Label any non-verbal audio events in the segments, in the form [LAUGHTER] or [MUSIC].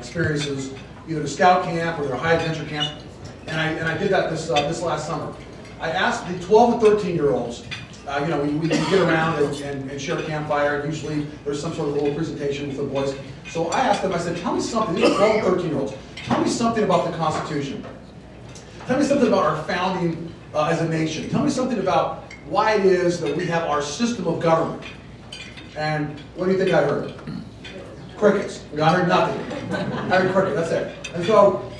experiences, either to scout camp or their high adventure camp. And I, and I did that this, uh, this last summer. I asked the 12 and 13 year olds, uh, you know, we, we get around and, and, and share a campfire, and usually there's some sort of little presentation with the boys. So I asked them, I said, tell me something, these are 12 and 13 year olds, tell me something about the Constitution. Tell me something about our founding uh, as a nation. Tell me something about why it is that we have our system of government. And what do you think I heard? Crickets. I heard nothing. I heard cricket, that's it. And so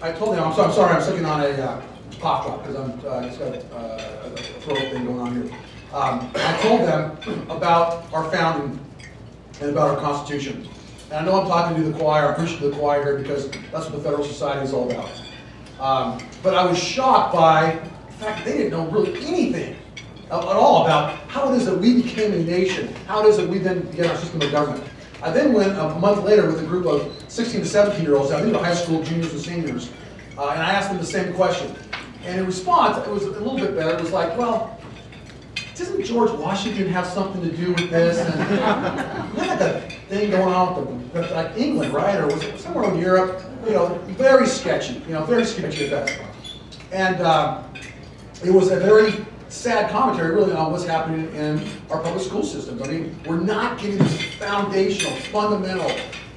I told them, I'm, so, I'm sorry, I'm sucking on a uh, cough drop because I'm uh, just got uh, a throat thing going on here. Um, I told them about our founding and about our Constitution. And I know I'm talking to the choir, I'm preaching to the choir here because that's what the Federal Society is all about. Um, but I was shocked by the fact that they didn't know really anything at all about how it is that we became a nation, how it is that we then began our system of government. I then went a month later with a group of 16 to 17 year olds, I think were high school juniors and seniors, uh, and I asked them the same question. And in response, it was a little bit better. It was like, well, doesn't George Washington have something to do with this? And [LAUGHS] you had that thing going on with, the, like England, right? Or was it somewhere in Europe? You know, very sketchy. You know, very sketchy at best. And uh, it was a very sad commentary, really, on what's happening in our public school systems. I mean, we're not getting this foundational, fundamental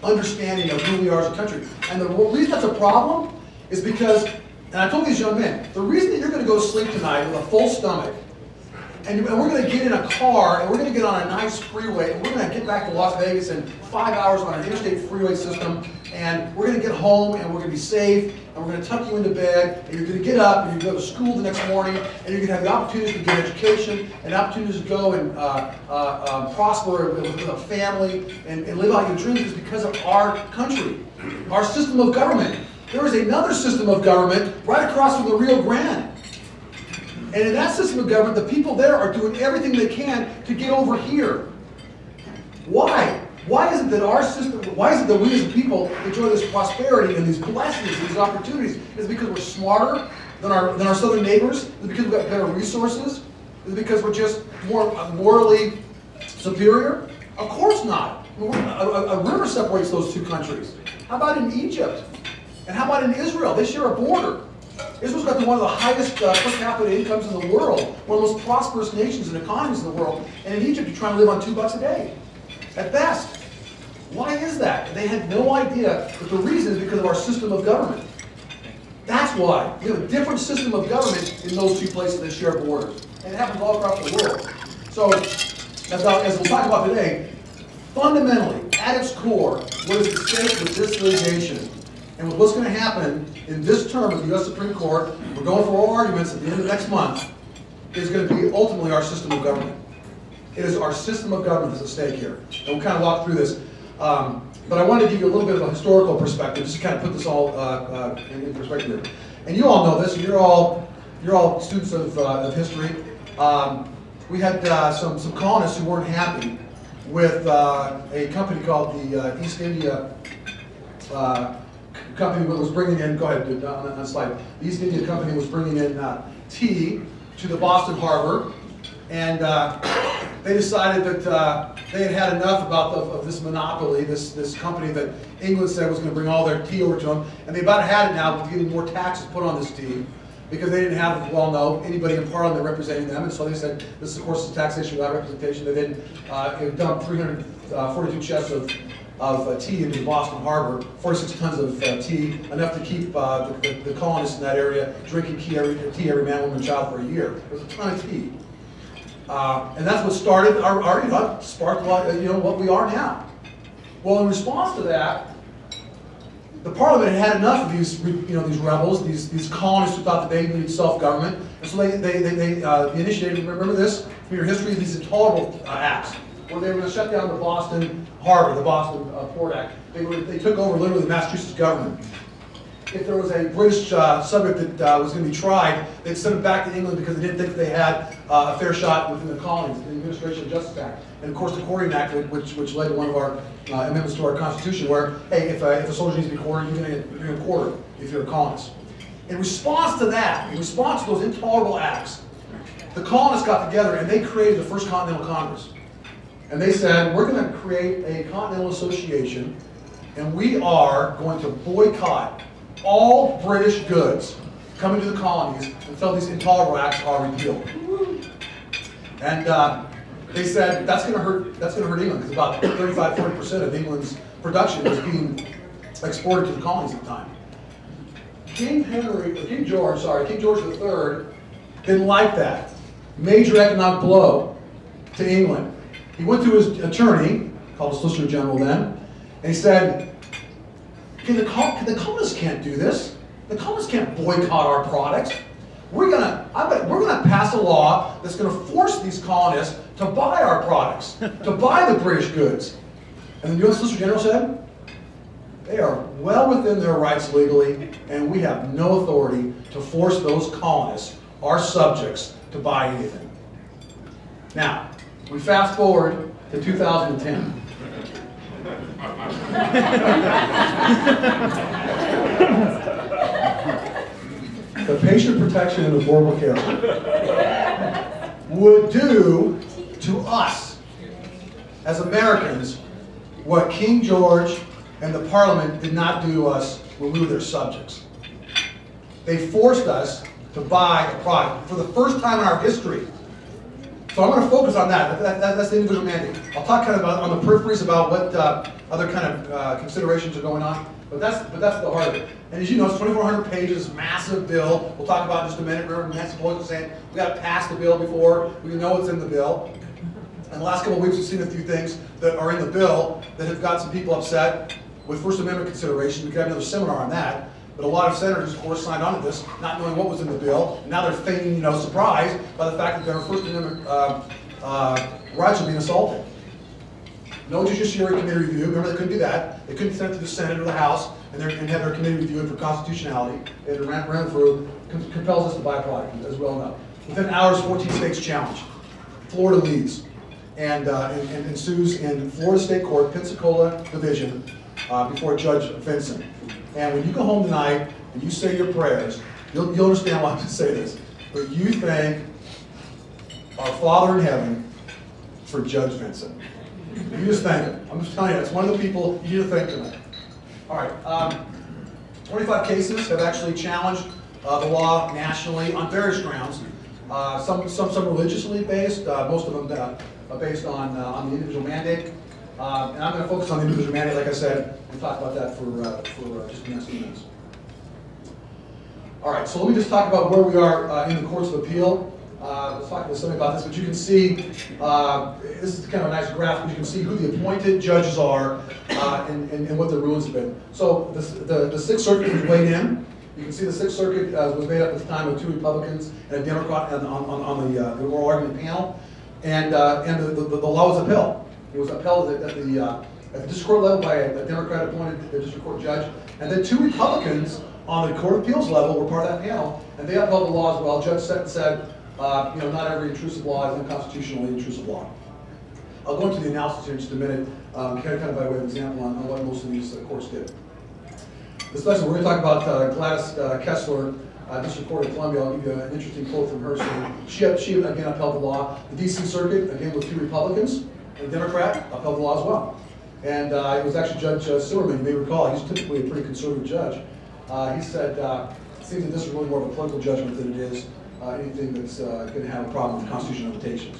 understanding of who we are as a country. And the reason that's a problem is because, and I told these young men, the reason that you're going to go sleep tonight with a full stomach and, and we're going to get in a car and we're going to get on a nice freeway and we're going to get back to Las Vegas in five hours on an interstate freeway system and we're going to get home and we're going to be safe and we're going to tuck you into bed and you're going to get up and you're going to go to school the next morning and you're going to have the opportunity to get education and opportunities to go and uh, uh, uh, prosper with, with, a family and, and live out your dreams is because of our country, our system of government. There is another system of government right across from the Rio Grande. And in that system of government, the people there are doing everything they can to get over here. Why? Why is it that our system, why is it that we as people enjoy this prosperity and these blessings, these opportunities? Is it because we're smarter than our, than our southern neighbors? Is it because we've got better resources? Is it because we're just more morally superior? Of course not. A, a, a river separates those two countries. How about in Egypt? And how about in Israel? They share a border. Israel's got one of the highest uh, per capita incomes in the world, one of the most prosperous nations and economies in the world. And in Egypt, you're trying to live on two bucks a day, at best. Why is that? They had no idea, but the reason is because of our system of government. That's why. We have a different system of government in those two places that share borders. And it happens all across the world. So, as, I, as we'll talk about today, fundamentally, at its core, what is at stake with this litigation and with what's going to happen in this term of the U.S. Supreme Court, we're going for oral arguments at the end of next month, is going to be ultimately our system of government. It is our system of government that's at stake here. And we'll kind of walk through this. Um, but I wanted to give you a little bit of a historical perspective, just to kind of put this all uh, uh, in, in, perspective. And you all know this, you're all, you're all students of, uh, of history. Um, we had uh, some, some colonists who weren't happy with uh, a company called the uh, East India company that was bringing in, go ahead, dude, on that slide. The East India Company was bringing in tea to the Boston Harbor, and uh, they decided that uh, they had had enough about the, of this monopoly, this, this company that England said was going to bring all their tea over to them, and they about had it now with getting more taxes put on this tea because they didn't have, well, no, anybody in Parliament representing them, and so they said, this of course is taxation without representation. They then uh, dumped 342 uh, chests of of uh, tea into Boston Harbor, 46 tons of uh, tea, enough to keep uh, the, the, colonists in that area drinking tea every, tea every man, woman, child for a year. It was a ton of tea. Uh, and that's what started our, our you know, sparked you know, what we are now. Well, in response to that, the parliament had had enough of these, you know, these rebels, these, these colonists who thought that they needed self-government, and so they, they, they, they uh, initiated, remember this, from your history, these intolerable uh, acts where they were going to shut down the Boston Harbor, the Boston uh, Port Act. They, were, they took over literally the Massachusetts government. If there was a British uh, subject that uh, was going to be tried, they'd send it back to England because they didn't think they had uh, a fair shot within the colonies, the Administration of Justice Act. And of course the Quartering Act, which, which led to one of our uh, amendments to our Constitution, where, hey, if, if a soldier needs to be quartered, you're going to quarter if you're a colonist. In response to that, in response to those intolerable acts, the colonists got together and they created the First Continental Congress. And they said, we're going to create a continental association and we are going to boycott all British goods coming to the colonies until these intolerable acts are repealed. And uh, they said that's going to hurt. That's going to hurt England because about 35, 40 percent of England's production was being exported to the colonies at the time. King Henry, or King George, sorry, King George III didn't like that. Major economic blow to England. He went to his attorney, called Solicitor General then, and he said, "Can the, the colonists can't do this. The colonists can't boycott our products. We're gonna, we're gonna pass a law that's gonna force these colonists to buy our products, to [LAUGHS] buy the British goods." And the U.S. Solicitor General said, they are well within their rights legally, and we have no authority to force those colonists, our subjects, to buy anything. Now, we fast forward to 2010. [LAUGHS] the patient protection and affordable care would do to us as Americans what King George and the Parliament did not do to us when we were their subjects. They forced us to buy a product for the first time in our history. So I'm going to focus on that. that, that that's the individual mandate. I'll talk kind of on the peripheries about what uh, other kind of uh, considerations are going on, but that's but that's the heart of it. And as you know, it's 2,400 pages, massive bill. We'll talk about in just a minute. Remember, Nancy Pelosi saying we got to pass the bill before we know what's in the bill. In the last couple of weeks, we've seen a few things that are in the bill that have got some people upset with First Amendment consideration. We could have another seminar on that. But a lot of senators, of course, signed on to this, not knowing what was in the bill. Now they're feigning, you know, surprise by the fact that their First Amendment uh, uh, rights are being assaulted. No judiciary committee review. Remember, they couldn't do that. They couldn't send it to the Senate or the House and, and have their committee review it for constitutionality. It ran, ran through, compels us to buy product, as well know. Within hours, 14 states challenge. Florida leads and, uh, and, and in Florida State Court, Pensacola Division, uh, before Judge Vinson. And when you go home tonight and you say your prayers, you'll, you'll understand why I [LAUGHS] say this. But you thank our Father in heaven for Judge Vinson. You just thank him. I'm just telling you, it's one of the people you need to thank tonight. All right. Um, 25 cases have actually challenged uh, the law nationally on various grounds. Uh, some, some, some religiously based, uh, most of them uh, based on, uh, on the individual mandate. Uh, and I'm going to focus on the individual mandate, like I said, and talk about that for, uh, for uh, just the next few minutes. All right, so let me just talk about where we are uh, in the courts of appeal. Uh, let's talk to somebody about this, but you can see, uh, this is kind of a nice graph, you can see who the appointed judges are uh, and, and, and, what their rulings have been. So the, the, the Sixth Circuit was weighed in. You can see the Sixth Circuit uh, was made up at the time of two Republicans and a Democrat on, on, on the, the oral argument panel. And, and the, the, the law was upheld. It was upheld at, at the, uh, at the district court level by a, a Democrat appointed district court judge. And then two Republicans on the court of appeals level were part of that panel, and they upheld the law as well. Judge said, said uh, you know, not every intrusive law is unconstitutionally intrusive law. I'll go into the analysis here in just a minute, um, kind of by way of example on, on what most of these uh, courts did. This lesson, we're going to talk about uh, Gladys uh, Kessler, uh, District Court of Columbia. I'll give you an interesting quote from her. So she, she, again, upheld the law. The D.C. Circuit, again, with two Republicans, a Democrat, upheld the law as well. And uh, it was actually Judge uh, Silberman, you may recall, he's typically a pretty conservative judge. Uh, he said, uh, it seems that this is really more of a political judgment than it is uh, anything that's uh, going to have a problem with constitutional limitations.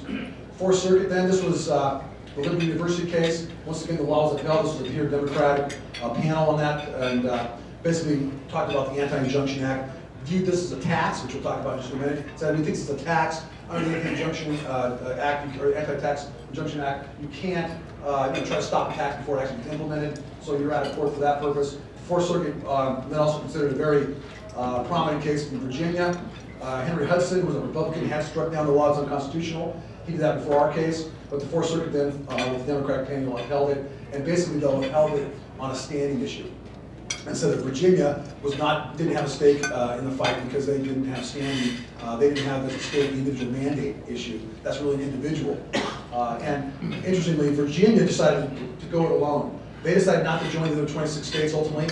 Fourth Circuit, then, this was the Liberty University case. Once again, the law was upheld. This was a pure Democratic panel on that, and basically talked about the Anti-Injunction Act, viewed this as a tax, which we'll talk about in just a minute. Said he thinks it's a tax under the Anti-Injunction uh, Act, or Anti-Tax Injunction Act. You can't uh, you know, try to stop tax before it actually gets implemented, so you're out of court for that purpose. Fourth Circuit um, then also considered a very uh, prominent case in Virginia. Uh, Henry Hudson was a Republican. Had struck down the law as unconstitutional. He did that before our case, but the Fourth Circuit then, uh, with the Democratic panel, upheld it, and basically they'll upheld it on a standing issue. And said that Virginia was not didn't have a stake uh, in the fight because they didn't have standing. Uh, they didn't have the state individual mandate issue. That's really an individual. Uh, and interestingly, Virginia decided to go it alone. They decided not to join the other 26 states ultimately.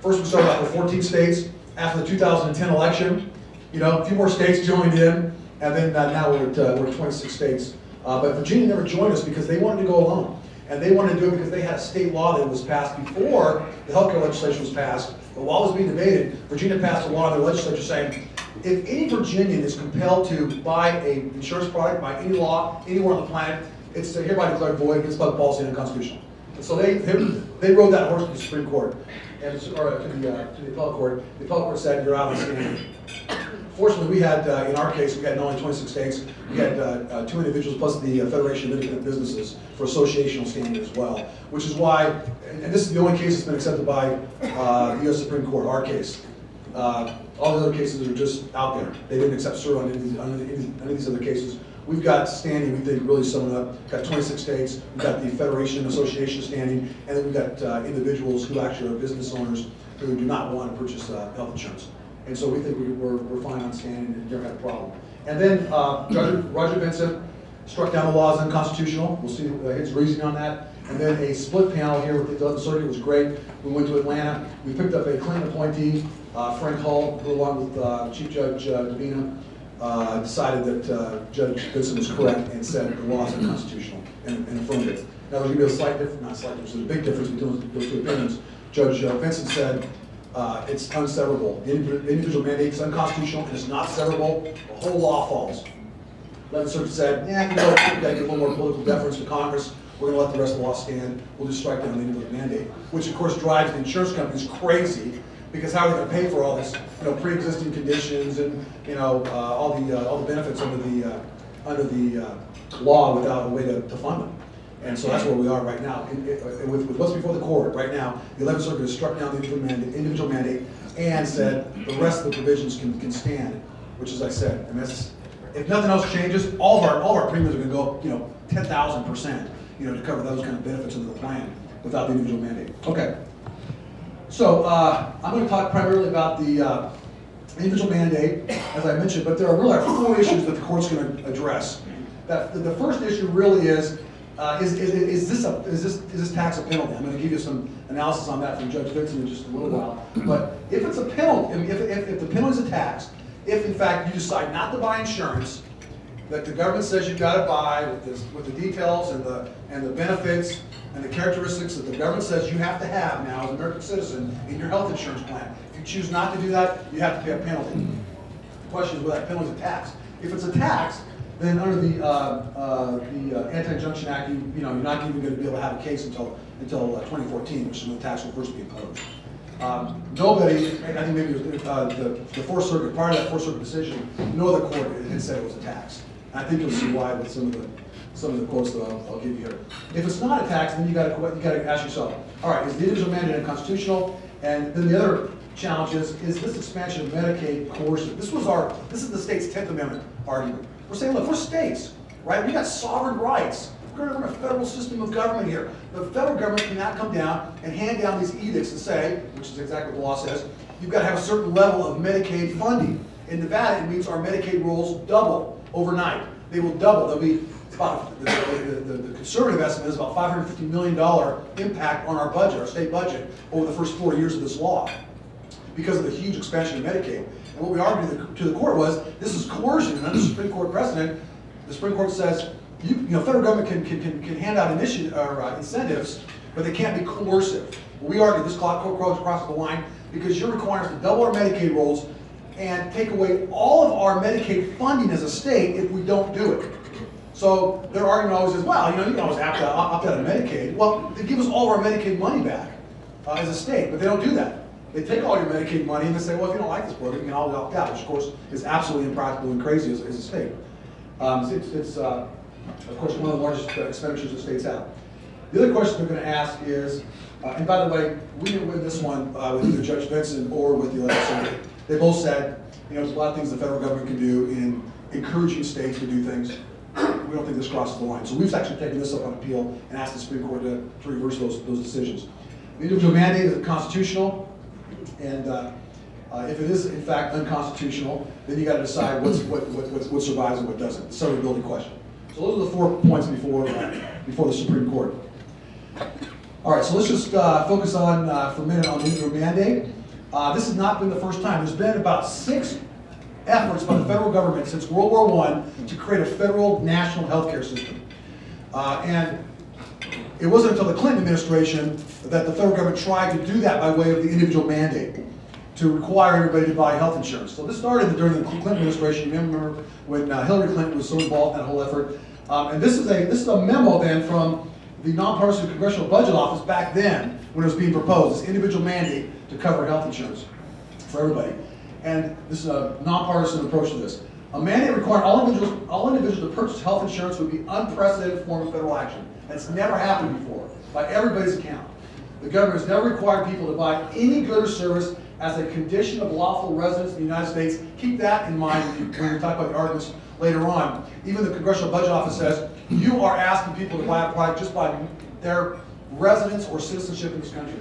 First, we started out with 14 states. After the 2010 election, you know, a few more states joined in, and then uh, now we're at, uh, we're 26 states. Uh, but Virginia never joined us because they wanted to go alone. And they wanted to do it because they had a state law that was passed before the healthcare legislation was passed. But while it was being debated, Virginia passed a law in their legislature saying, if any Virginian is compelled to buy a insurance product by any law, anywhere on the planet, it's hereby declared void, against public policy and unconstitutional. And so they, they, they rode that horse to the Supreme Court, and, or to the, uh, to the appellate court. The appellate court said, you're out on standing. Fortunately, we had, uh, in our case, we had not only 26 states, we had uh, uh, two individuals plus the uh, Federation of Independent Businesses for associational standing as well, which is why, and and this is the only case that's been accepted by uh, the US Supreme Court, our case. All the other cases are just out there. They didn't accept cert on any of these- on any any of these other cases. We've got standing, we think, really summed up, got 26 states, we've got the Federation Association standing, and then we've got uh, individuals who actually are business owners who do not want to purchase uh, health insurance. And so we think we- we're, we're fine on standing and don't have a problem. And then uh, Roger Roger Vinson struck down the law as unconstitutional. We'll see uh, his reasoning on that. And then a split panel here with the 11th Circuit was great. We went to Atlanta. We picked up a clean appointee, Frank Hull, who along with uh, Chief Judge uh, Dubina, uh, decided that uh, Judge Vinson was correct and said the law is unconstitutional and and affirmed it. Now, there's going to be a slight difference, not slight difference, there's a big difference between those two opinions. Judge uh, Vinson said uh, it's unseverable. The individual mandate is unconstitutional and it's not severable. The whole law falls. Eleventh Circuit said, yeah, you know, we give a little more political deference to Congress. We're gonna let the rest of the law stand. We'll just strike down the individual mandate, which of course drives the insurance companies crazy because how are we gonna pay for all this, you know, pre-existing conditions and, you know, uh, all the, uh, all the benefits under the, uh, under the uh, law without a way to, to fund them? And so that's where we are right now. And- and With, with what's before the court right now, the Eleventh Circuit has struck down the individual mandate, individual mandate and said the rest of the provisions can, can stand, which as I said, and that's, if nothing else changes, all of our, all of our premiums are gonna go, you know, ten thousand percent, you know, to cover those kind of benefits under the plan without the individual mandate. Okay. So, uh, I'm gonna talk primarily about the, uh, individual mandate, as I mentioned, but there are really four issues that the court's gonna address. That, the- first issue really is, uh, is, is, is this a, is this, is this tax a penalty? I'm gonna give you some analysis on that from Judge Vinson in just a little while. But if it's a penalty, if, if, if the penalty's a tax, if in fact you decide not to buy insurance, that the government says you've got to buy with this, with the details and the, and the benefits and the characteristics that the government says you have to have now as an American citizen in your health insurance plan. If you choose not to do that, you have to pay a penalty. The question is whether that penalty is a tax. If it's a tax, then under the, uh, uh, the uh, Anti-Injunction Act, you, you know, you're not even going to be able to have a case until, until uh, 2014, which is when the tax will first be imposed. Um, Nobody, I think maybe it was, uh, the, the Fourth Circuit, part of that Fourth Circuit decision, no other court had said it was a tax. I think you'll see why with some of the, some of the quotes that I'll, I'll give you here. If it's not a tax, then you gotta, you gotta ask yourself, all right, is the individual mandate unconstitutional? And then the other challenge is, is this expansion of Medicaid coercive? This was our, this is the state's Tenth Amendment argument. We're saying, look, we're states, right? We got sovereign rights. We're run a federal system of government here. The federal government cannot come down and hand down these edicts and say, which is exactly what the law says, you've gotta have a certain level of Medicaid funding. In Nevada, it means our Medicaid rolls double overnight. They will double. They'll be about, the, the, the, the conservative estimate is about $550 million impact on our budget, our state budget, over the first four years of this law because of the huge expansion of Medicaid. And what we argued to the, court was, this is coercion, and under Supreme Court precedent, the Supreme Court says, you, you know, federal government can, can, can, can hand out or uh, incentives, but they can't be coercive. We argued this clock across the line because you're requiring us to double our Medicaid rolls and take away all of our Medicaid funding as a state if we don't do it. So their argument always is, well, you know, you can always opt out, opt out of Medicaid. Well, they give us all of our Medicaid money back uh, as a state, but they don't do that. They take all your Medicaid money and they say, well, if you don't like this program, you can always opt out, which of course is absolutely impractical and crazy as, as a state. Um, it's, it's uh, of course, one of the largest uh, expenditures the states have. The other question they're going to ask is, uh, and by the way, we didn't win this one uh, with either Judge Vinson or with the Circuit. They both said, you know, there's a lot of things the federal government can do in encouraging states to do things. We don't think this crosses the line. So we've actually taken this up on appeal and asked the Supreme Court to, to reverse those, those decisions. The individual mandate is constitutional, and uh, uh, if it is in fact unconstitutional, then you got to decide what's, what, what, what, survives and what doesn't. The severability question. So those are the four points before, uh, before the Supreme Court. All right, so let's just uh, focus on, uh, for a minute, on the individual mandate. Uh, this has not been the first time. There's been about six efforts by the federal government since World War I to create a federal national healthcare system. Uh, and it wasn't until the Clinton administration that the federal government tried to do that by way of the individual mandate to require everybody to buy health insurance. So this started during the Clinton administration. You remember when uh, Hillary Clinton was so involved in that whole effort. Um, and this is a this is a memo then from the nonpartisan Congressional Budget Office back then when it was being proposed, this individual mandate to cover health insurance for everybody. And this is a nonpartisan approach to this. A mandate requiring all individuals, all individuals to purchase health insurance would be unprecedented form of federal action. That's never happened before, by everybody's account. The government has never required people to buy any good or service as a condition of lawful residence in the United States. Keep that in mind when you talk about the arguments later on. Even the Congressional Budget Office says you are asking people to buy a product just by their residence or citizenship in this country.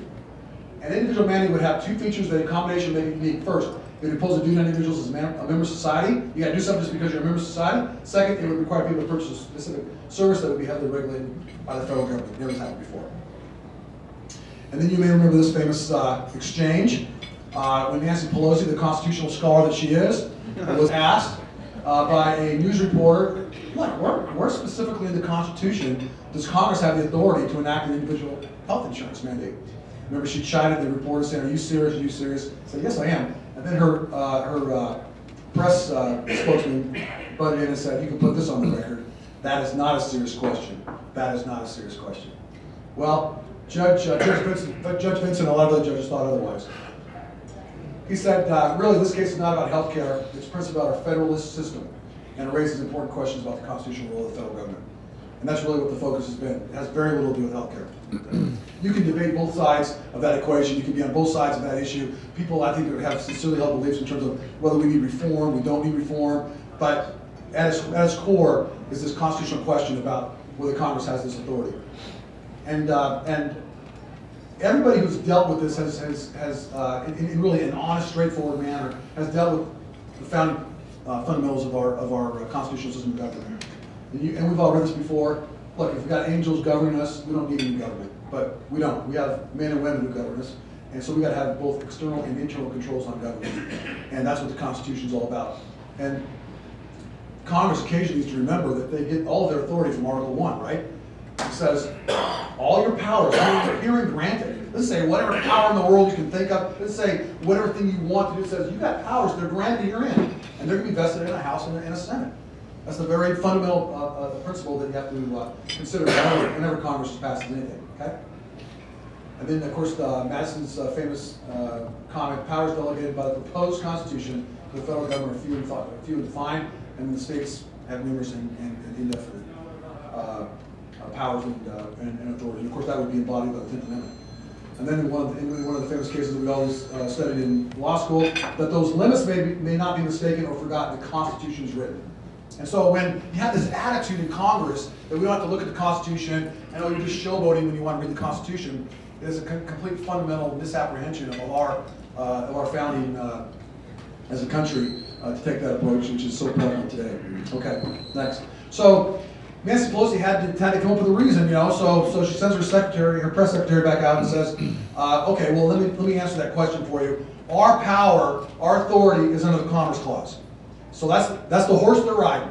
An individual mandate would have two features that in combination make it unique. First, it would impose a duty on individuals as a member of society. You gotta do something just because you're a member of society. Second, it would require people to purchase a specific service that would be heavily regulated by the federal government. Never happened before. And then you may remember this famous uh, exchange uh, when Nancy Pelosi, the constitutional scholar that she is, was [LAUGHS] asked uh, by a news reporter, look, where, where specifically in the Constitution does Congress have the authority to enact an individual health insurance mandate? Remember, she chided the reporter saying, are you serious, are you serious? I said, yes, I am. And then her, uh, her uh, press uh, spokesman butted in and said, you can put this on the record. That is not a serious question. That is not a serious question. Well, Judge, uh, Judge, Vinson, Judge Vinson a lot of other judges thought otherwise. He said, uh, really, this case is not about health care. It's principally about our federalist system. And it raises important questions about the constitutional role of the federal government. And that's really what the focus has been. It has very little to do with healthcare. you can debate both sides of that equation. You can be on both sides of that issue. People, I think, have sincerely held beliefs in terms of whether we need reform, we don't need reform. But at its, at its core is this constitutional question about whether Congress has this authority. And, uh, and everybody who's dealt with this has, has, has uh, in, in, really an honest, straightforward manner, has dealt with the founding uh, fundamentals of our, of our uh, constitutional system of government. And, you, and, we've all read this before. Look, if we've got angels governing us, we don't need any government. But we don't. We have men and women who govern us. And so we've got to have both external and internal controls on government. And that's what the Constitution is all about. And Congress occasionally needs to remember that they get all their authority from Article 1, right? It says, all your powers are herein granted. Let's say whatever power in the world you can think of. Let's say whatever thing you want to do. It says you got powers. They're granted You're herein, and they're going to be vested in a House and a, Senate. That's the very fundamental uh, uh, principle that you have to uh, consider whenever, whenever Congress passes anything. Okay. And then, of course, uh, Madison's uh, famous uh, comment: powers delegated by the proposed Constitution to the federal government are few and, few and defined, and the states have numerous and, and, and indefinite powers and, and, and, authority. And of course, that would be embodied by the Tenth Amendment. And then one of the, one of the famous cases that we always studied in law school, that those limits may, be, may not be mistaken or forgotten, the Constitution is written. And so when you have this attitude in Congress that we don't have to look at the Constitution and oh, you're just showboating when you want to read the Constitution, it is a complete fundamental misapprehension of our, uh, of our founding uh, as a country uh, to take that approach, which is so prevalent today. Okay, next. So Nancy Pelosi had to, had to come up with a reason, you know, so, so she sends her secretary, her press secretary back out and says, uh, okay, well, let me, let me answer that question for you. Our power, our authority is under the Commerce Clause. So that's, that's the horse they're riding.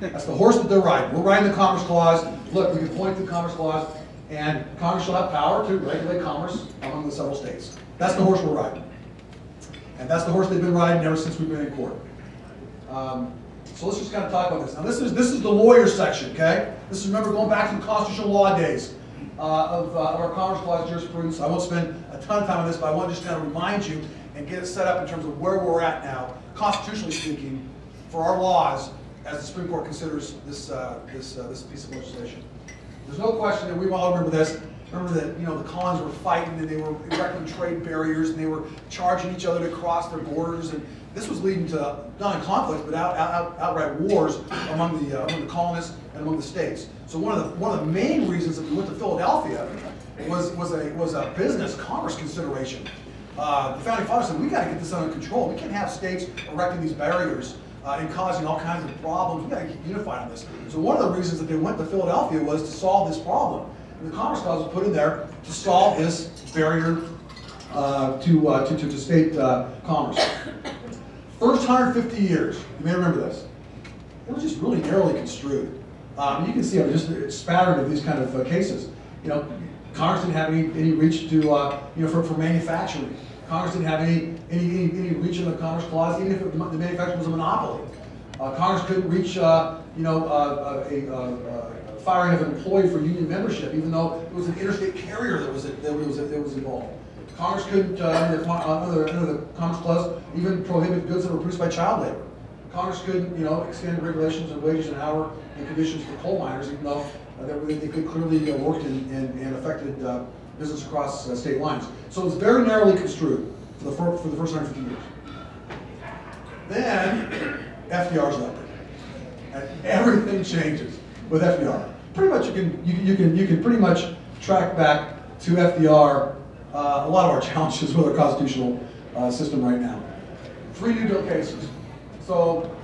That's the horse that they're riding. We're riding the Commerce Clause. Look, we can point to the Commerce Clause, and Congress shall have power to regulate commerce among the several states. That's the horse we're riding. And that's the horse they've been riding ever since we've been in court. Um, so let's just kind of talk about this. Now this is this is the lawyer section, okay? This is remember going back to the constitutional law days uh, of, uh, our Commerce Clause jurisprudence. I won't spend a ton of time on this, but I want to just kind of remind you and get it set up in terms of where we're at now, constitutionally speaking, for our laws as the Supreme Court considers this uh, this uh, this piece of legislation. There's no question, that we all remember this. Remember that you know the colonies were fighting and they were erecting trade barriers and they were charging each other to cross their borders and this was leading to not conflicts, but out, out, outright wars among the, uh, among the colonists and among the states. So one of the, one of the main reasons that we went to Philadelphia was, was, a, was a business commerce consideration. Uh, the founding fathers said, we got to get this under control. We can't have states erecting these barriers uh, and causing all kinds of problems. We got to get unified on this. So one of the reasons that they went to Philadelphia was to solve this problem. And the Commerce Clause was put in there to solve this barrier uh, to, uh, to, to, to, state uh, commerce. First 150 years, you may remember this, it was just really narrowly construed. Um, you can see I'm just spattered of these kind of uh, cases. you know, Congress didn't have any, any reach to, uh, you know, for, for manufacturing. Congress didn't have any, any, any, any reach in the Commerce Clause, even if it, the manufacturer was a monopoly. Uh, Congress couldn't reach, uh, you know, uh, a, a, a firing of an employee for union membership, even though it was an interstate carrier that was, that was, that was involved. Congress couldn't, uh, under, the, uh, under, under the Commerce Clause, even prohibit goods that were produced by child labor. Congress couldn't, you know, extend regulations of wages and hour and conditions for coal miners, even though uh, they, they could clearly uh, worked and, and, and affected uh, business across uh, state lines. So it's very narrowly construed for the, fir- for the first 150 years. Then [COUGHS] FDR's elected, and everything changes with FDR. Pretty much, you can you, can- you can you can pretty much track back to FDR uh, a lot of our [LAUGHS] challenges with our constitutional uh, system right now. Three new bill cases. So,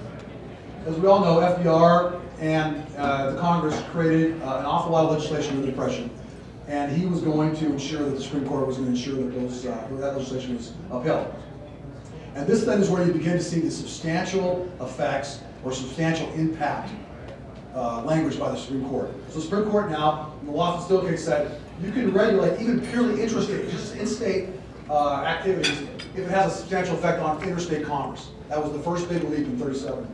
as we all know, FDR and uh, the Congress created uh, an awful lot of legislation in the Depression, and he was going to ensure that the Supreme Court was going to ensure that those uh, that legislation was upheld. And this then is where you begin to see the substantial effects or substantial impact uh, language by the Supreme Court. So the Supreme Court now, in the Laughlin Steel case said, you can regulate even purely interstate, just in-state uh, activities if it has a substantial effect on interstate commerce. That was the first big leap in 37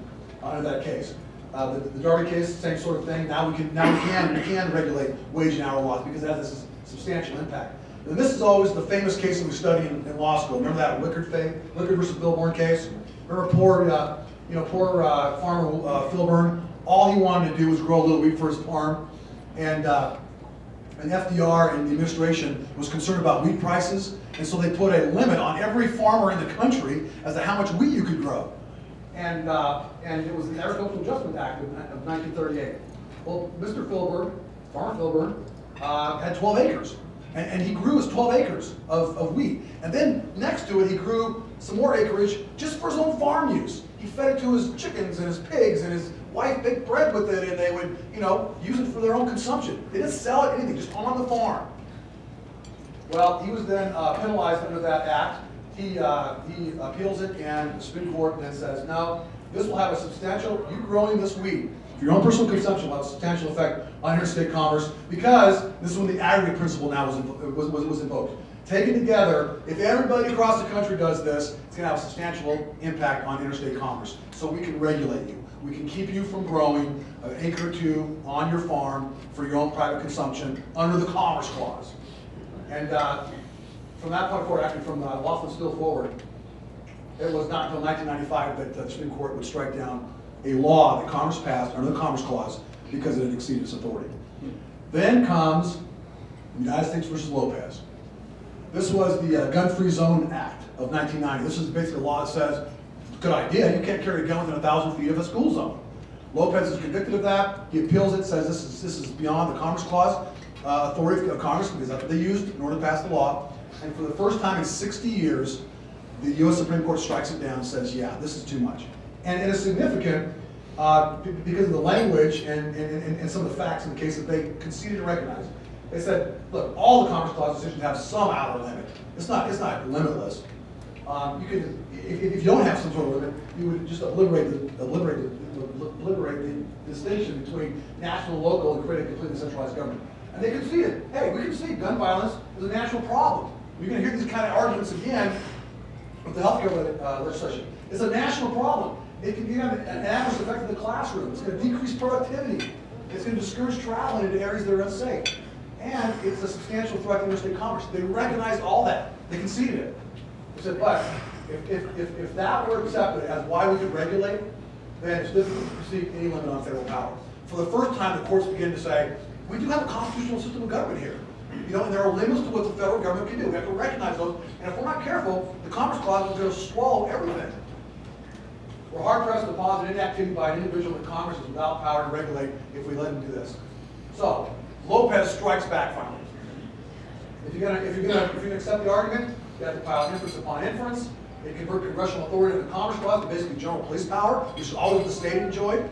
under that case. Uh, the, the Darby case, same sort of thing. Now we can now we can we can regulate wage and hour laws because it has this substantial impact. And this is always the famous case that we study in, in law school. Remember that Wickard Wickard versus Filburn case? Remember poor, uh, you know, poor uh, farmer uh, Filburn. All he wanted to do was grow a little wheat for his farm, and uh, and FDR and the administration was concerned about wheat prices, and so they put a limit on every farmer in the country as to how much wheat you could grow. And, uh, and it was the Agricultural Adjustment Act of, of 1938. Well, Mr. Filburn, Farmer Filburn, uh, had 12 acres. And, and he grew his 12 acres of, of wheat. And then next to it, he grew some more acreage just for his own farm use. He fed it to his chickens and his pigs, and his wife baked bread with it, and they would, you know, use it for their own consumption. They didn't sell it, anything, just on the farm. Well, he was then uh, penalized under that act. He, uh, he appeals it, and the Supreme Court then says, no, this will have a substantial, you growing this wheat for your own personal consumption will have a substantial effect on interstate commerce because this is when the aggregate principle now was, was, was, was invoked. Taken together, if everybody across the country does this, it's going to have a substantial impact on interstate commerce. So we can regulate you. We can keep you from growing an acre or two on your farm for your own private consumption under the Commerce Clause. And uh, from that point forward, actually from uh, Laughlin Steel forward, it was not until 1995 that the Supreme Court would strike down a law that Congress passed under the Commerce Clause because it had exceeded its authority. Then comes United States versus Lopez. This was the uh, Gun-Free Zone Act of 1990. This is basically a law that says, good idea, you can't carry a gun within a thousand feet of a school zone. Lopez is convicted of that. He appeals it, says this is, this is beyond the Commerce Clause uh, authority of Congress because that's what they used in order to pass the law. And for the first time in 60 years, the U.S. Supreme Court strikes it down and says, yeah, this is too much. And it is significant uh, because of the language and, and, and, some of the facts in the case that they conceded to recognize. They said, look, all the Commerce Clause decisions have some outer limit. It's not, it's not limitless. Um, you could, if, if you don't have some sort of limit, you would just obliterate the, obliterate the, obliterate the distinction between national, local, and create a completely centralized government. And they conceded, hey, we concede gun violence is a national problem. You're gonna hear these kind of arguments again with the healthcare uh, legislation. It's a national problem. It can have an adverse effect in the classroom. It's gonna decrease productivity. It's gonna discourage travel into areas that are unsafe. And it's a substantial threat to interstate commerce. They recognize all that. They conceded it. They said, but if, if, if, if that were accepted as why we could regulate, then it's difficult to perceive any limit on federal power. For the first time, the courts begin to say, we do have a constitutional system of government here. You know, and there are limits to what the federal government can do. We have to recognize those. And if we're not careful, the Commerce Clause is going to swallow everything. We're hard pressed to posit any activity by an individual that Congress is without power to regulate if we let him do this. So, Lopez strikes back finally. If you're gonna, if you're gonna, if you're gonna accept the argument, you have to pile inference upon inference. They convert congressional authority to the Commerce Clause to basically general police power, which is always the state enjoyed,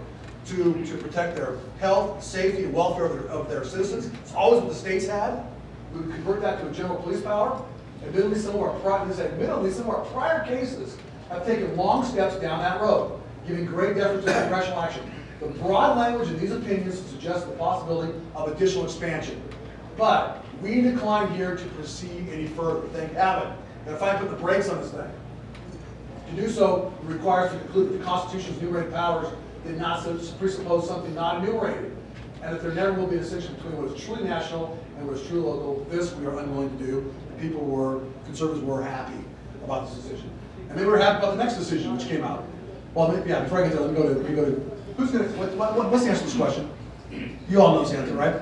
to, to protect their health, safety, and welfare of their, of their citizens. It's always what the states had. We would convert that to a general police power. Admittedly, some of our prior, admittedly, some of our prior cases have taken long steps down that road, giving great deference to congressional action. The broad language in these opinions suggests the possibility of additional expansion. But we decline here to proceed any further, thank heaven. And if I put the brakes on this thing, to do so requires to conclude that the Constitution's enumerated powers did not presuppose something not enumerated, and that there never will be a distinction between what is truly national and was true local. This we are unwilling to do. The people were, conservatives were happy about this decision. And they were happy about the next decision, which came out. Well, yeah, before I get there, let me go to, let me go to, who's gonna, what, what, what's the answer to this question? You all know the answer, right?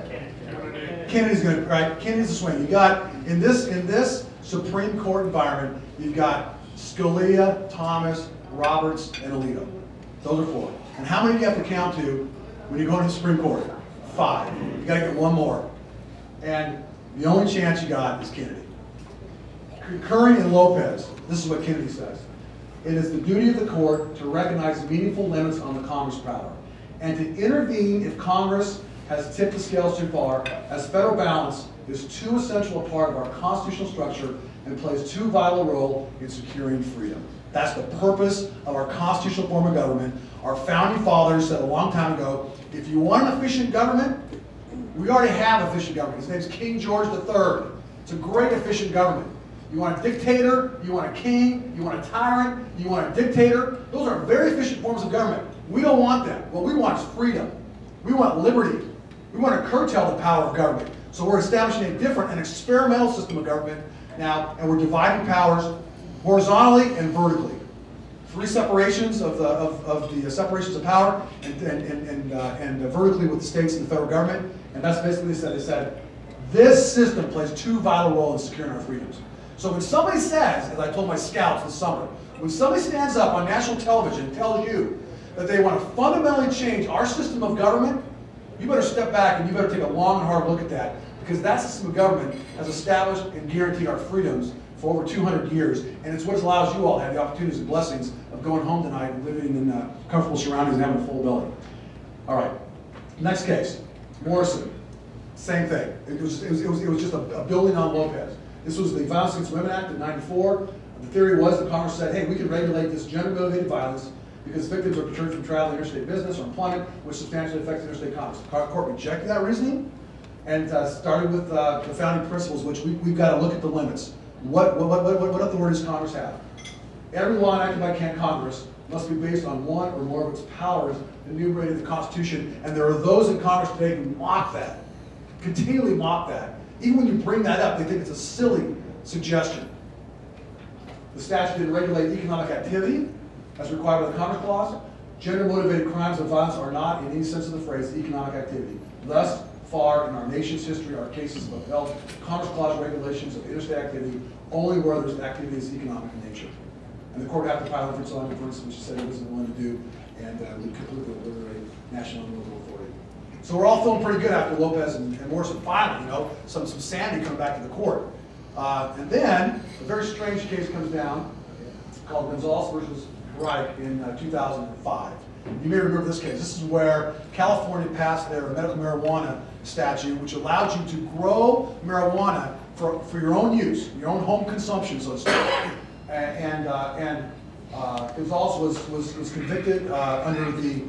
Kennedy's gonna, right? Kennedy's the swing. You got, in this, in this Supreme Court environment, you've got Scalia, Thomas, Roberts, and Alito. Those are four. And how many do you have to count to when you go to the Supreme Court? Five. You gotta get one more. And the only chance you got is Kennedy. Concurring in Lopez, this is what Kennedy says. It is the duty of the court to recognize meaningful limits on the Congress power and to intervene if Congress has tipped the scales too far, as federal balance is too essential a part of our constitutional structure and plays too vital a role in securing freedom. That's the purpose of our constitutional form of government. Our founding fathers said a long time ago, if you want an efficient government, we already have efficient government. His name's King George III. It's a great efficient government. You want a dictator, you want a king, you want a tyrant, you want a dictator. Those are very efficient forms of government. We don't want them. What we want is freedom. We want liberty. We want to curtail the power of government. So we're establishing a different, and experimental system of government now, and we're dividing powers horizontally and vertically. Three separations of the, of, of the separations of power and, and, and, and, uh, and vertically with the states and the federal government. And that's basically said, they said, this system plays two vital roles in securing our freedoms. So when somebody says, as I told my scouts this summer, when somebody stands up on national television and tells you that they want to fundamentally change our system of government, you better step back and you better take a long and hard look at that because that system of government has established and guaranteed our freedoms for over 200 years, and it's what allows you all to have the opportunities and blessings of going home tonight and living in uh, comfortable surroundings and having a full belly. All right, next case, Morrison, same thing. It was, it was, it was, it was just a, a building on Lopez. This was the Violence Against Women Act of 94. The theory was that Congress said, hey, we can regulate this gender-motivated violence because victims are deterred from traveling interstate business or employment, which substantially affects interstate commerce. The court rejected that reasoning and uh, started with uh, the founding principles, which we, have got to look at the limits. What, what, what, what, what authority does Congress have? Every law enacted by Congress must be based on one or more of its powers enumerated in the Constitution, and there are those in Congress today who mock that, continually mock that. Even when you bring that up, they think it's a silly suggestion. The statute didn't regulate economic activity, as required by the Commerce Clause. Gender-motivated crimes of violence are not, in any sense of the phrase, economic activity. Thus, far in our nation's history, our cases have upheld Commerce Clause regulations of interstate activity only where there's activity is economic in nature. And the court had to file inference on inference, which it said it wasn't willing to do, and uh, we completely obliterate national and local authority. So we're all feeling pretty good after Lopez and, and Morrison finally, you know, some, some sanity coming back to the court. Uh, and then a very strange case comes down called Gonzales versus Raich in uh, 2005. You may remember this case. This is where California passed their medical marijuana statute, which allowed you to grow marijuana for, for your own use, your own home consumption, so to speak. And, uh, and uh, Gonzalez was, was, was convicted uh, under the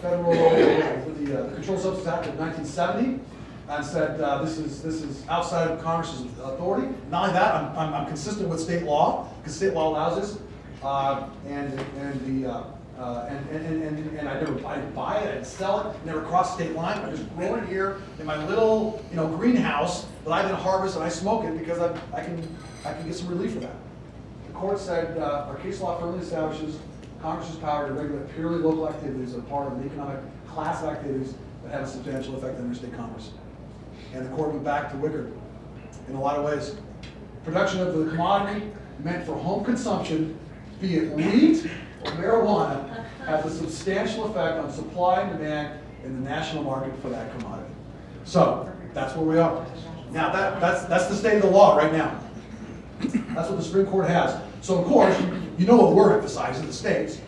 federal, the, the Controlled Substance Act of 1970 and said uh, this is this is outside of Congress's authority. Not only that, I'm, I'm, I'm consistent with state law because state law allows this, uh, and and the uh, and, and, and, and I never I buy it and sell it, never cross state line. I just grow it here in my little you know greenhouse that I then harvest and I smoke it because I, I can I can get some relief for that. Court said uh, our case law firmly establishes Congress's power to regulate purely local activities as part of an economic class of activities that have a substantial effect on interstate commerce. And the court went back to Wickard in a lot of ways. Production of the commodity meant for home consumption, be it wheat or marijuana, has a substantial effect on supply and demand in the national market for that commodity. So that's where we are. Now that, that's, that's the state of the law right now. That's what the Supreme Court has. So of course, you know what we're emphasizing, the states.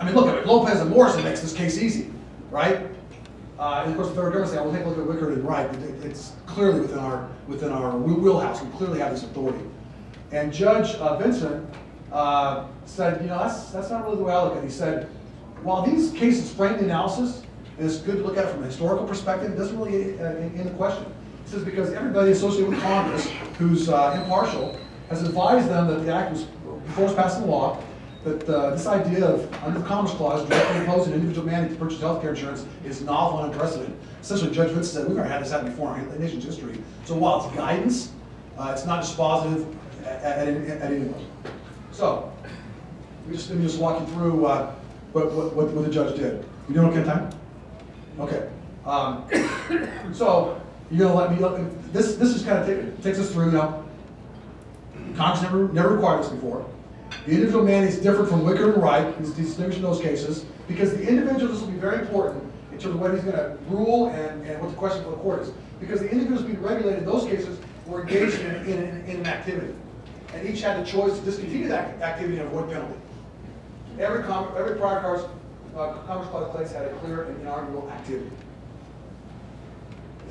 I mean, look at it. Lopez and Morrison makes this case easy, right? Uh, and of course, the federal government say, "We'll take a look at Wickard and Raich." It's clearly within our within our wheelhouse. We clearly have this authority. And Judge uh, Vinson uh, said, "You know, that's that's not really the way I look at it." He said, "While these cases frame the analysis, and it's good to look at it from a historical perspective, it doesn't really uh, in the question. He says because everybody associated with Congress who's uh, impartial has advised them that the act was, before passed into law, that uh, this idea of, under the Commerce Clause, directly imposing an individual mandate to purchase health care insurance is novel and unprecedented. Essentially, Judge Vinson said, we've never had this happen before in our nation's history. So while it's guidance, uh, it's not dispositive at, at, at any level. So, let me just, let me just walk you through uh, what, what, what what the judge did. You doing okay, time? Okay. Um, [COUGHS] so, you're gonna let me, let me- this, this is kind of takes us through, you know, Congress never, never required this before. The individual mandate is different from Wickard and Raich, he's distinguished in those cases, because the individual, this will be very important in terms of what he's gonna rule and, and what the question for the court is. Because the individuals being regulated in those cases were engaged in, in, in- in an activity. And each had the choice to discontinue that activity and avoid penalty. Every every prior Congress, uh, Commerce Clause place had a clear and inarguable activity.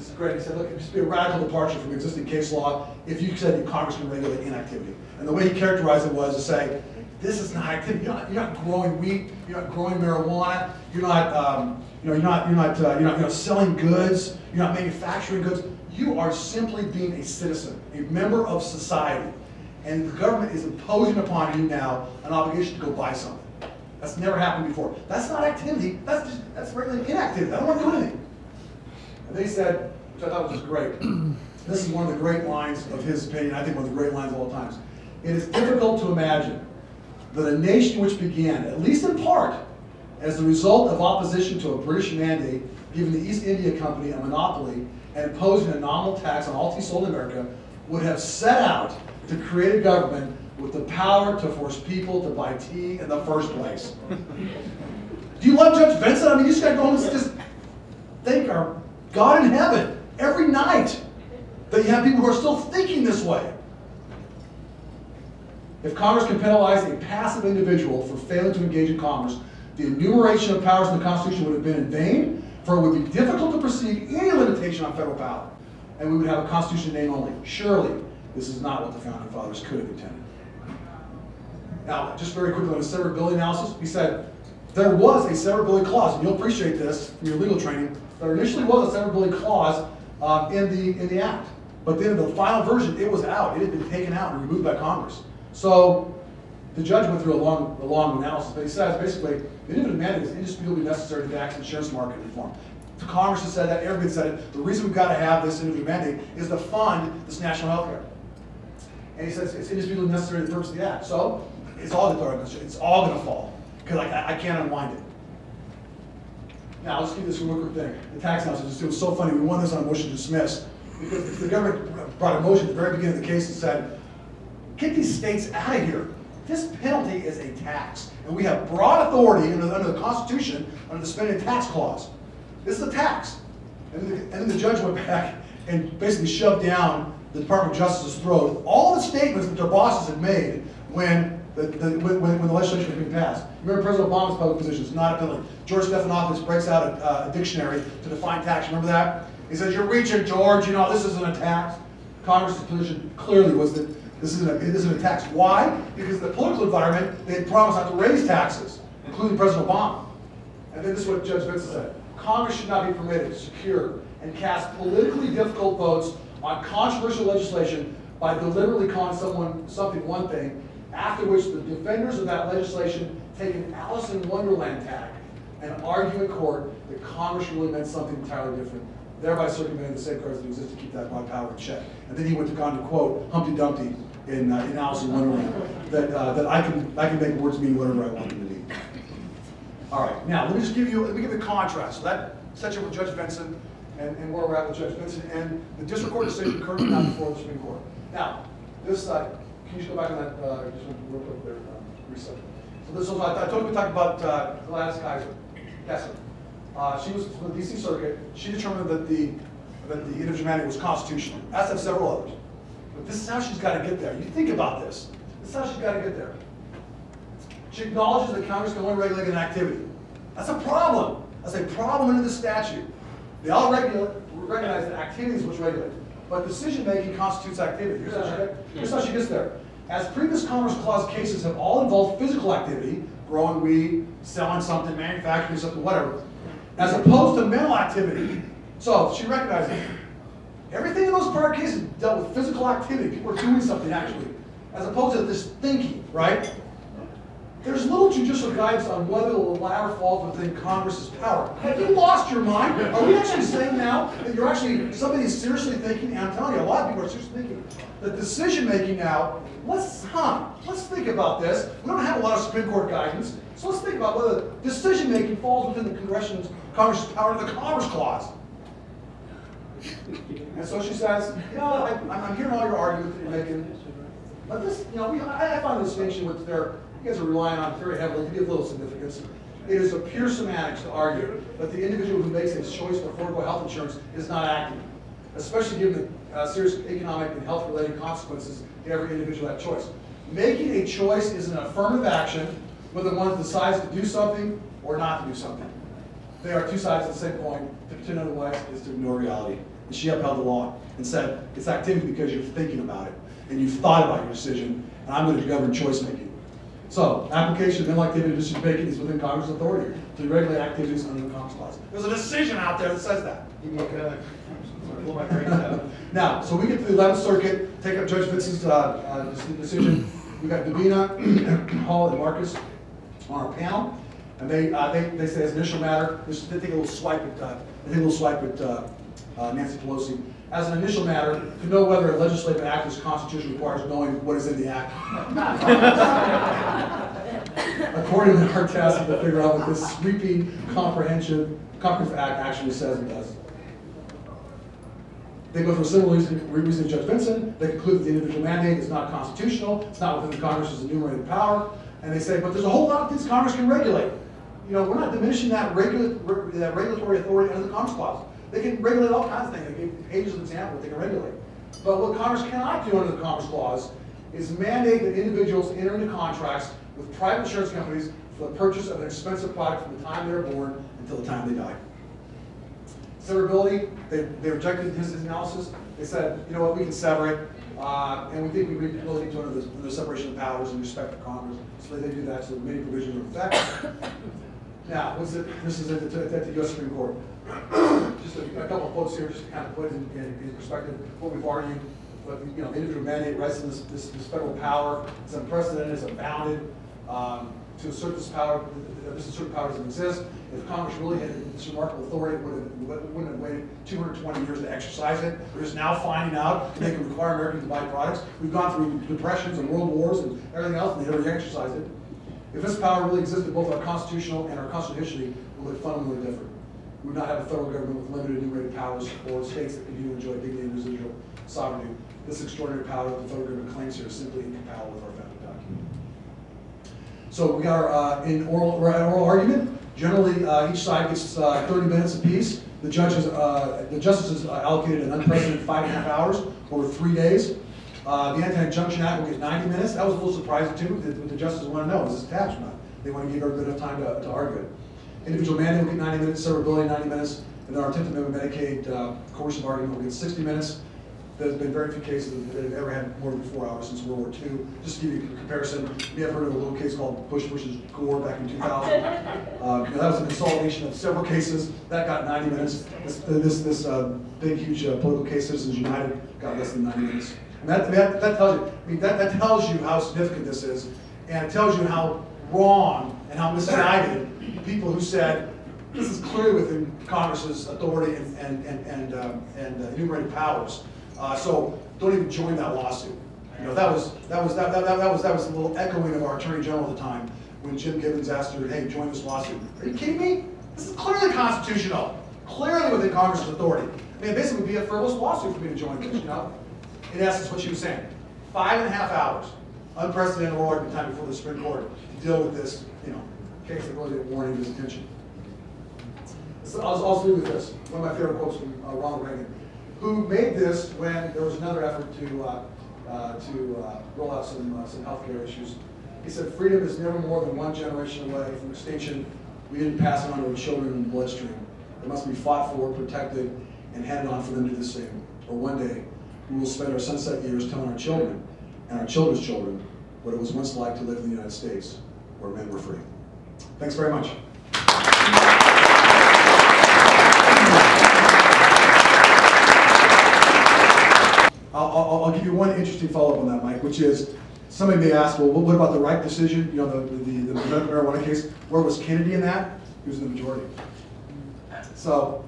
This is great. He said, look, it'd just be a radical departure from existing case law if you said Congress can regulate inactivity. And the way he characterized it was to say, this is not activity. You're not, you're not growing wheat. You're not growing marijuana. You're not, um, you know, you're not, you're not, uh, you're not, you're not selling goods. You're not manufacturing goods. You are simply being a citizen, a member of society. And the government is imposing upon you now an obligation to go buy something. That's never happened before. That's not activity. That's just, that's regular inactivity. I don't want to do anything. And they said, which I thought was great, [CLEARS THROAT] this is one of the great lines of his opinion, I think one of the great lines of all times. It is difficult to imagine that a nation which began, at least in part, as the result of opposition to a British mandate giving the East India Company a monopoly and imposing a nominal tax on all tea sold in America, would have set out to create a government with the power to force people to buy tea in the first place. [LAUGHS] Do you love Judge Vinson? I mean, you just gotta go home and just thank our God in heaven every night that you have people who are still thinking this way. If Congress can penalize a passive individual for failing to engage in commerce, the enumeration of powers in the Constitution would have been in vain, for it would be difficult to perceive any limitation on federal power, and we would have a Constitution name only. Surely, this is not what the Founding Fathers could have intended. Now, just very quickly on the severability analysis, he said, there was a severability clause, and you'll appreciate this from your legal training, there initially was a severability clause uh, in the, in the act. But then the final version, it was out, it had been taken out and removed by Congress. So, the judge went through a long, a long analysis, but he says basically, the individual mandate is indisputably necessary to the act's insurance market reform. The Congress has said that, everybody said it, the reason we've got to have this individual mandate is to fund this national health care. And he says it's indisputably necessary to the purpose of the act. So it's all gonna, it's all gonna fall, because I, I can't unwind it. Now, let's keep this real quick thing. The tax analysis, it was so funny, we won this on a motion to dismiss, because the government brought a motion at the very beginning of the case and said, get these states out of here. This penalty is a tax, and we have broad authority under, under the Constitution, under the spending tax clause. This is a tax. And, the, and then the judge went back and basically shoved down the Department of Justice's throat all the statements that their bosses had made when the, the, when, when the legislation was being passed. Remember President Obama's public position, it's not a penalty. George Stephanopoulos breaks out a, uh, a dictionary to define tax. Remember that? He says, you're reaching, George, you know, this isn't a tax. Congress's position clearly was that this isn't a, it isn't a tax. Why? Because the political environment, they had promised not to raise taxes, including President Obama. And then this is what Judge Vinson said. Congress should not be permitted to secure and cast politically difficult votes on controversial legislation by deliberately calling someone something one thing, after which the defenders of that legislation take an Alice in Wonderland tack and argue in court that Congress really meant something entirely different, thereby circumventing the safeguards that exist to keep that broad power in check. And then he went to on to quote Humpty Dumpty in, uh, in Alice in Wonderland, that, uh, that I can, I can make words mean whatever I want them to mean. All right, now, let me just give you, let me give a contrast. So that sets you with Judge Vinson and, and where we're at with Judge Vinson and the district court decision currently not before the Supreme Court. Now, this, uh, can you just go back on that, uh, just real quick there, reset. So this was, I I told you we talked about uh, Gladys Kaiser, Kessler. Uh, she was from the DC Circuit. She determined that the, that the individual mandate was constitutional, as have several others. But this is how she's got to get there. You think about this. This is how she's got to get there. She acknowledges that Congress can only regulate an activity. That's a problem. That's a problem under the statute. They all regulate, recognize that activity is what's regulated. But decision-making constitutes activity. Here's how, she, here's how she gets there. As previous Commerce Clause cases have all involved physical activity, growing weed, selling something, manufacturing something, whatever, as opposed to mental activity. So she recognizes Everything in those prior cases dealt with physical activity. People are doing something actually, as opposed to this thinking, right? There's little judicial guidance on whether the latter falls within Congress's power. Have you lost your mind? Are we actually saying now that you're actually, somebody is seriously thinking, and I'm telling you, a lot of people are seriously thinking, that decision making now, let's, huh, let's think about this. We don't have a lot of Supreme Court guidance, so let's think about whether decision making falls within the Congression's, Congress's power in the Commerce Clause. And so she says, you know, I, I'm hearing all your arguments that you're making, but this, you know, we, I, I find the distinction with their you guys are relying on very heavily to give little significance. It is a pure semantics to argue that the individual who makes a choice of affordable health insurance is not acting, especially given the uh, serious economic and health-related consequences to every individual that choice. Making a choice is an affirmative action, whether one decides to do something or not to do something. They are two sides of the same coin. To pretend otherwise is to ignore reality. And she upheld the law and said, it's activity because you're thinking about it, and you've thought about your decision, and I'm going to govern choice making. So, application of mental activity decision making is within Congress authority to regulate activities under the Commerce Clause. There's a decision out there that says that. [LAUGHS] now, so we get to the 11th Circuit, take up Judge Vitz's uh, uh, decision. We got Dubina, [CLEARS THROAT] Hull, and Marcus on our panel, and they uh, they, they say as initial matter, they take a little swipe at uh, they take a little swipe at uh, uh, Nancy Pelosi as an initial matter, to know whether a legislative act is constitutional requires knowing what is in the act. [LAUGHS] According to our task to figure out what this sweeping comprehensive, comprehensive act actually says and does. They go through a similar reasoning to Judge Vinson. They conclude that the individual mandate is not constitutional. It's not within the Congress's enumerated power. And they say, but there's a whole lot of things Congress can regulate. You know, we're not diminishing that, regula that regulatory authority under the Commerce Clause. They can regulate all kinds of things. They gave pages of examples they can regulate. But what Congress cannot do under the Commerce Clause is mandate that individuals enter into contracts with private insurance companies for the purchase of an expensive product from the time they are born until the time they die. Severability, they, they rejected his analysis. They said, you know what, we can sever it. Uh, and we think we read the ability to under the, the separation of powers and respect for Congress. So they do that, so many provisions are effect. now, what's it, this is at the, at the U.S. Supreme Court just a, a, couple of quotes here, just to kind of put in, in, in perspective what we've argued. But you know, the individual mandate rests in this, this, this federal power. It's unprecedented. It's unbounded. Um, to assert this power, this asserted power doesn't exist. If Congress really had this remarkable authority, it would have, wouldn't have waited 220 years to exercise it. We're just now finding out they can require Americans to buy products. We've gone through depressions and world wars and everything else, and they never exercised it. If this power really existed, both our constitutional and our constitutional history would look fundamentally different we would not have a federal government with limited enumerated powers or states that continue to enjoy dignity and residual sovereignty. This extraordinary power that the federal government claims here is simply incompatible with our founding document. So we are uh, in oral, we're at oral argument. Generally, uh, each side gets uh, 30 minutes apiece. The judges, uh, the justices allocated an unprecedented five and a half hours over three days. Uh, the Anti-Injunction Act will get 90 minutes. That was a little surprising too. The, the justices want to know, is this attached or not? They want to give everybody enough time to, to argue it. Individual mandate will get 90 minutes, severability 90 minutes, and then our 10th Amendment Medicaid uh, coercive argument will get 60 minutes. There's been very few cases that have ever had more than four hours since World War II. Just to give you a comparison, you have heard of a little case called Bush versus Gore back in 2000. [LAUGHS] Uh, that was a consolidation of several cases. That got 90 minutes. This, this, this uh, big, huge uh, political case, Citizens United, got less than 90 minutes. And that, that, that tells you, I mean, that, that tells you how significant this is, and it tells you how wrong and how misguided people who said this is clearly within Congress's authority and, and, and, and, um, and uh, enumerated powers. Uh, so don't even join that lawsuit. You know, that was, that, was, that, that, that, was, that was a little echoing of our Attorney General at the time when Jim Gibbons asked her, hey, join this lawsuit. Are you kidding me? This is clearly constitutional, clearly within Congress's authority. I mean, it basically would be a frivolous lawsuit for me to join this, you know? In essence, what she was saying. Five and a half hours, unprecedented oral argument time before the Supreme Court to deal with this, case that really warning his attention. So I'll also leave with this, one of my favorite quotes from uh, Ronald Reagan, who made this when there was another effort to, uh, uh, to uh, roll out some, uh, some healthcare issues. He said, freedom is never more than one generation away from extinction. We didn't pass it on to our children in the bloodstream. It must be fought for, protected, and handed on for them to do the same. Or one day, we will spend our sunset years telling our children and our children's children what it was once like to live in the United States, where men were free. Thanks very much. I'll, I'll give you one interesting follow-up on that, Mike, which is, somebody may ask, well, what about the Raich decision, you know, the, the, the marijuana case, where was Kennedy in that? He was in the majority. So,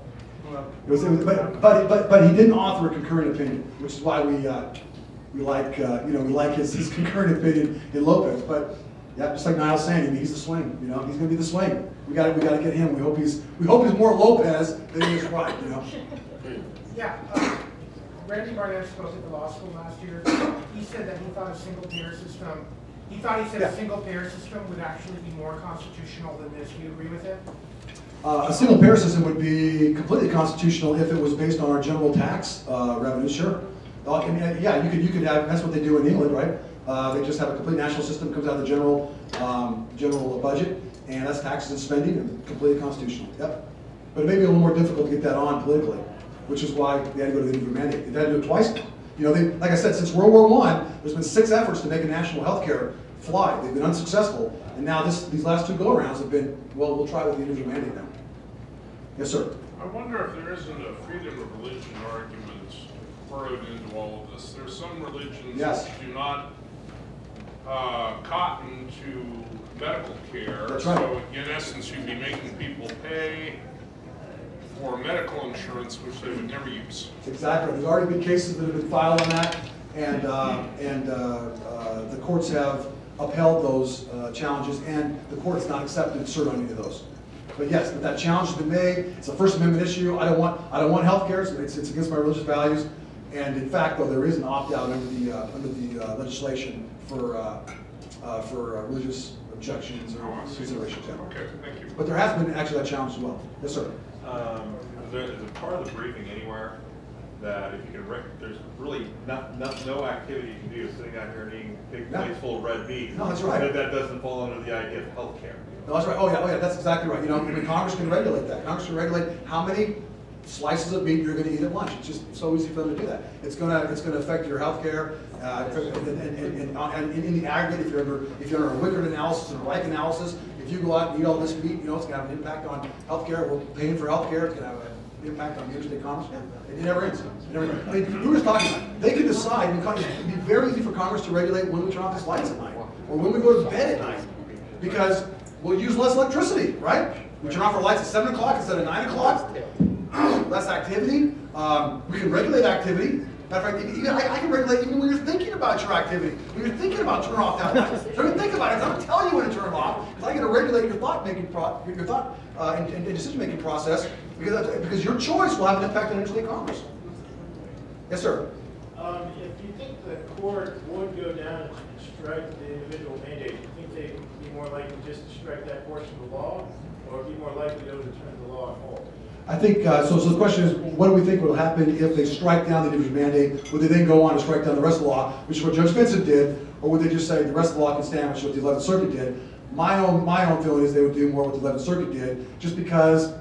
it was, it was, but, but, but, but he didn't author a concurrent opinion, which is why we, uh, we like, uh, you know, we like his, his concurrent opinion in Lopez, but, yeah, just like Niall's saying, I mean, he's the swing, you know, he's gonna be the swing. We gotta, we gotta get him, we hope he's, we hope he's more Lopez than he is Raich, you know? [LAUGHS] Yeah, uh, Randy Barnett spoke at the law school last year. He said that he thought a single payer system, he thought he said Yeah. a single payer system would actually be more constitutional than this. Do you agree with it? Uh, a single payer system would be completely constitutional if it was based on our general tax uh, revenue, sure. I mean, uh, yeah, you could, you could have, that's what they do in England, right? Uh, They just have a complete national system, comes out of the general, um, general budget, and that's taxes and spending, and completely constitutional, yep. But it may be a little more difficult to get that on politically, which is why they had to go to the individual mandate. They've had to do it twice now. You know, they, like I said, since World War One, there's been six efforts to make a national health care fly. They've been unsuccessful, and now this, these last two go-arounds have been, well, we'll try with the individual mandate now. Yes, sir. I wonder if there isn't a freedom of religion argument burrowed into all of this. There's some religions Yes. that do not uh, cotton to medical care. That's right. So in essence, you'd be making people pay for medical insurance, which they would never use. Exactly. There's already been cases that have been filed on that, and, uh, and uh, uh, the courts have upheld those uh, challenges, and the court's not accepted cert on any of those. But yes, but that challenge has been made. It's a First Amendment issue. I don't want, I don't want healthcare. It's, it's against my religious values. And in fact, though, there is an opt-out under the, uh, under the uh, legislation for, uh, uh, for uh, religious objections Oh, or I see. considerations. yeah. Okay, thank you. But there has been actually that challenge as well. Yes, sir. Um, is there, is it part of the briefing anywhere that if you can, rec- there's really not, not, no activity you can do sitting out here and eating big No. plates full of red meat? No, that's right. That, that doesn't fall under the idea of healthcare. No, that's right. Oh, yeah, oh, yeah, that's exactly right. You know, I mean, Congress can regulate that. Congress can regulate how many slices of meat you're gonna eat at lunch. It's just so easy for them to do that. It's gonna, it's gonna affect your healthcare, uh, and, uh, and in the aggregate, if you're under, if you're under a Wickard analysis and a Raich analysis, if you go out and eat all this meat, you know, it's gonna have an impact on healthcare. We're paying for healthcare. It's gonna have an impact on the interstate commerce. It never ends. It never ends. I mean, we were talking about, they could decide, it'd be very easy for Congress to regulate when we turn off these lights at night, or when we go to bed at night. Because we'll use less electricity, right? We turn off our lights at seven o'clock instead of nine o'clock. Less activity. Um, we can regulate activity. Matter of fact, even, I, I can regulate even when you're thinking about your activity. When you're thinking about turning off that light. Don't even think about it. I'm gonna tell you when to turn off. Because I get to regulate your thought making pro, your thought uh, and, and decision making process. Because because your choice will have an impact on interstate commerce. Yes, sir. Um, if you think the court would go down and strike the individual mandate, do you think they'd be more likely just to strike that portion of the law? Or be more likely to overturn the law at all? I think, uh, so, so the question is, what do we think will happen if they strike down the individual mandate? Would they then go on to strike down the rest of the law, which is what Judge Vinson did? Or would they just say the rest of the law can stand, which is what the Eleventh Circuit did? My own, my own feeling is they would do more what the Eleventh Circuit did, just because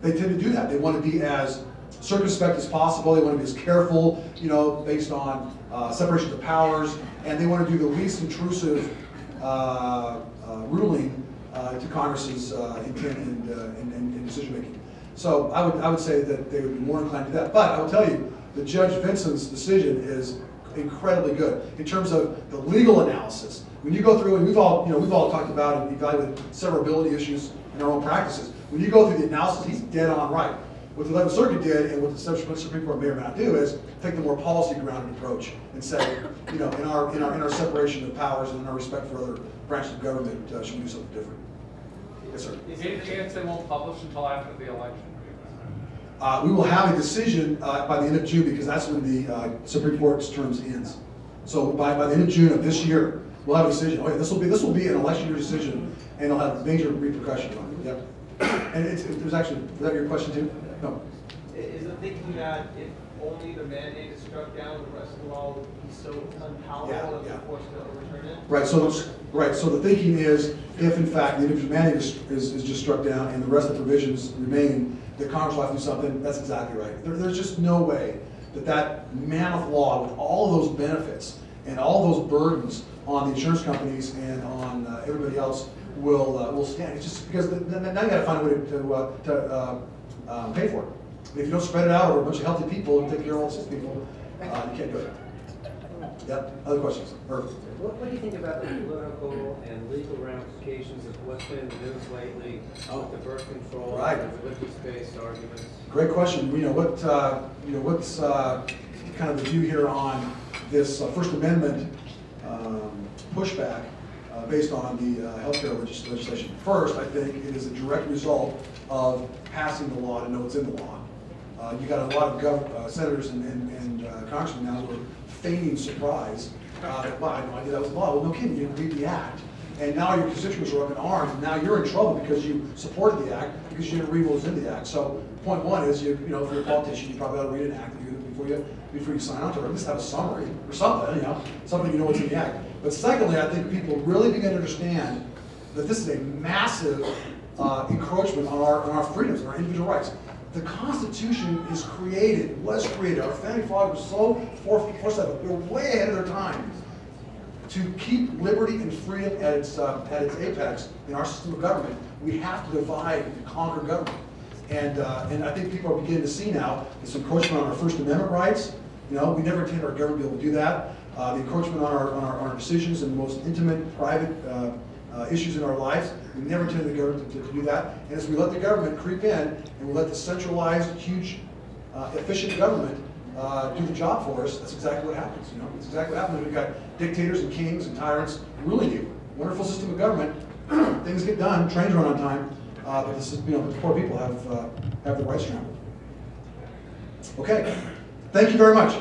they tend to do that. They want to be as circumspect as possible, they want to be as careful, you know, based on uh, separation of powers, and they want to do the least intrusive uh, uh, ruling uh, to Congress's uh, intent and, and, and and decision-making. So I would, I would say that they would be more inclined to that. But I will tell you, the Judge Vinson's decision is incredibly good in terms of the legal analysis. When you go through, and we've all, you know, we've all talked about and evaluated severability issues in our own practices. When you go through the analysis, he's dead on right. What the Eleventh Circuit did, and what the subsequent Supreme Court may or may not do, is take the more policy-grounded approach and say, you know, in our, in our, in our separation of powers and in our respect for other branches of government, uh, should we do something different? Yes, sir. Any chance they won't publish until after the election? Uh, we will have a decision uh, by the end of June because that's when the uh, Supreme Court's terms ends. So by, by the end of June of this year, we'll have a decision. Oh, yeah, this will be this will be an election year decision, and it'll have major repercussions on it. Yep. [COUGHS] And it's, there's actually was that your question too? No. Is the thinking that if only the mandate is struck down, the rest of the law would be so Yeah, unpalatable that yeah. they're forced to overturn it? Right. So the- right. So the thinking is, if in fact the individual mandate is, is, is just struck down and the rest of the provisions remain, that Congress will have to do something. That's exactly right. There, there's just no way that that mammoth law with all of those benefits and all those burdens on the insurance companies and on uh, everybody else will uh, will stand. It's just because the, then- now you got to find a way to to, uh, to uh, pay for it. If you don't spread it out over a bunch of healthy people and take care of all the sick people, uh, you can't do it. Yep, other questions? Perfect. What, what do you think about the political and legal ramifications of what's been in the news lately with the birth control, Right. and religious-based arguments? Great question. You know, what, uh, you know, what's uh, kind of the view here on this uh, First Amendment um, pushback uh, based on the uh, healthcare legis- legislation? First, I think it is a direct result of passing the law to know what's in the law. Uh, You got a lot of uh, senators and- and and, uh, congressmen now who are feigning surprise. uh, [LAUGHS] Wow, I had no idea that was the law. Well, no kidding, you didn't read the act. And now your constituents are up in arms, and now you're in trouble because you supported the act, because you didn't read what was in the act. So point one is, you, you know, if you're a politician, you probably ought to read an act before you, before you sign on to it, or at least have a summary, or something, you know, something you know what's in the act. But secondly, I think people really begin to understand that this is a massive uh, encroachment on our, on our freedoms, and our individual rights. The Constitution is created, was created, our founding fathers were so fore- foresight, they're way ahead of their time to keep liberty and freedom at its, uh, at its apex in our system of government, we have to divide and conquer government. And, uh, and I think people are beginning to see now this encroachment on our First Amendment rights. You know, we never intended our government to be able to do that. Uh, the encroachment on our, on our, on our decisions and the most intimate, private, uh, issues in our lives. We never intended the government to, to do that. And as we let the government creep in and we let the centralized, huge, uh, efficient government uh, do the job for us, that's exactly what happens. You know, it's exactly what happens. We've got dictators and kings and tyrants ruling you. Wonderful system of government. [CLEARS THROAT] Things get done, trains run on time, uh, but this is, you know, the poor people have uh, have their rights trampled. Okay, thank you very much.